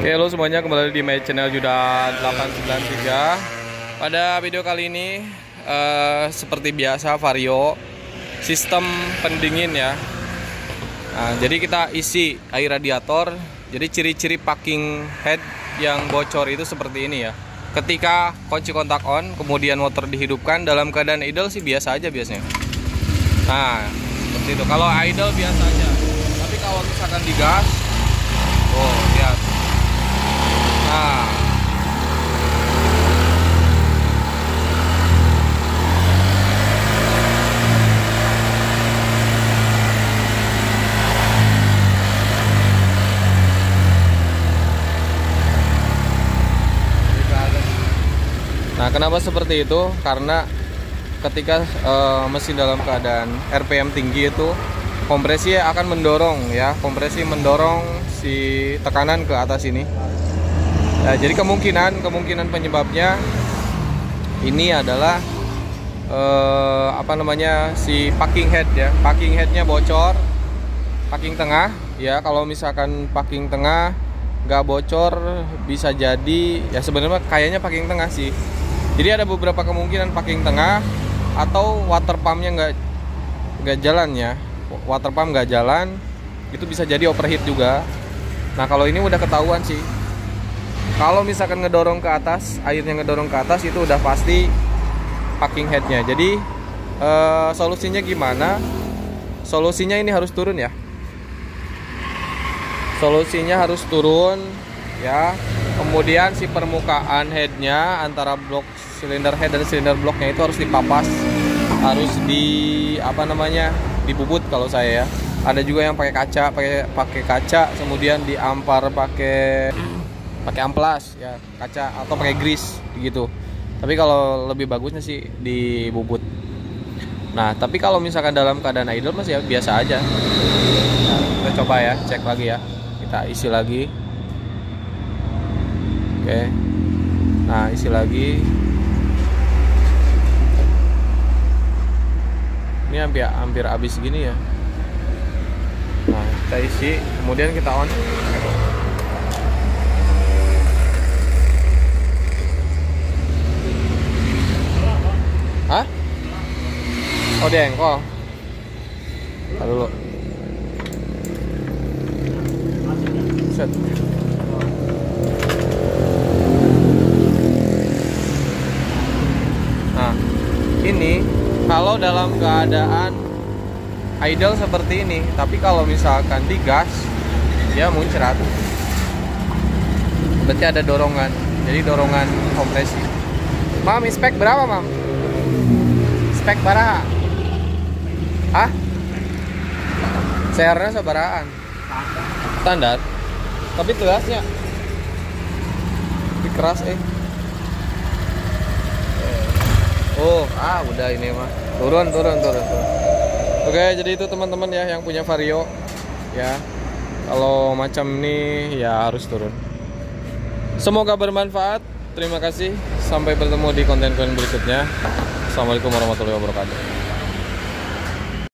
Oke, halo semuanya kembali di my channel Juda 893. Pada video kali ini eh, seperti biasa Vario sistem pendingin ya. Nah, jadi kita isi air radiator. Jadi ciri-ciri packing head yang bocor itu seperti ini ya. Ketika kunci kontak on, kemudian motor dihidupkan dalam keadaan idle sih biasa aja biasanya. Nah, seperti itu. Kalau idle biasa aja. Tapi kalau misalkan digas, oh lihat. Nah, Nah, kenapa seperti itu? Karena ketika eh, mesin dalam keadaan RPM tinggi itu kompresi akan mendorong ya, kompresi mendorong si tekanan ke atas ini. Ya, jadi kemungkinan kemungkinan penyebabnya ini adalah eh, apa namanya si packing head ya, packing headnya bocor, packing tengah ya. Kalau misalkan packing tengah nggak bocor bisa jadi ya sebenarnya kayaknya packing tengah sih jadi ada beberapa kemungkinan packing tengah atau water pumpnya nggak nggak jalan ya. Water pump nggak jalan itu bisa jadi overheat juga. Nah kalau ini udah ketahuan sih. Kalau misalkan ngedorong ke atas airnya ngedorong ke atas itu udah pasti packing headnya. Jadi eh, solusinya gimana? Solusinya ini harus turun ya. Solusinya harus turun ya kemudian si permukaan headnya antara blok silinder head dan silinder bloknya itu harus dipapas harus di apa namanya dibubut kalau saya ya. Ada juga yang pakai kaca pakai pakai kaca kemudian diampar pakai pakai amplas ya kaca atau pakai grease gitu. Tapi kalau lebih bagusnya sih dibubut. Nah tapi kalau misalkan dalam keadaan idle mas ya biasa aja. Nah, kita coba ya cek lagi ya. Kita isi lagi oke. Nah isi lagi. Ini hampir hampir habis gini ya. Nah kita isi kemudian kita on. Hah? Oh dengkol Tahan dulu Set Nah, ini kalau dalam keadaan idle seperti ini, tapi kalau misalkan digas, dia muncrat. Berarti ada dorongan, jadi dorongan kompresi. Mam, spek berapa, Mam? Spek berapa? Hah? CR-nya seberaan? Standar. Tapi lebih keras eh. Oh, ah udah ini mah. Turun, turun, turun, turun. Oke, jadi itu teman-teman ya yang punya Vario ya. Kalau macam ini ya harus turun. Semoga bermanfaat. Terima kasih. Sampai bertemu di konten-konten berikutnya. Assalamualaikum warahmatullahi wabarakatuh.